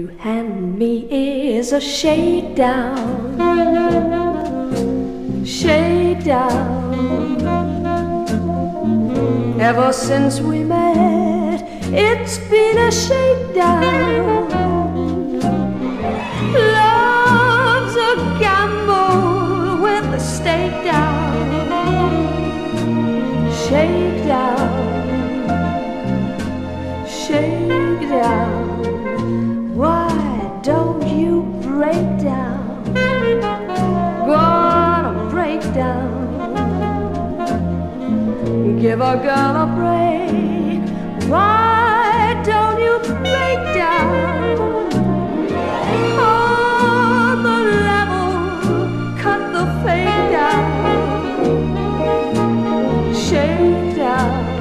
you hand me is a shakedown, shakedown. Ever since we met, it's been a shakedown. Love's Give a girl a break. Why don't you break down? On the level, cut the fake down. Shake down.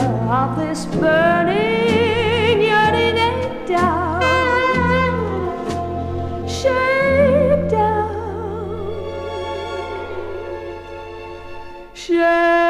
of this burning yearning and down, shake down, shake.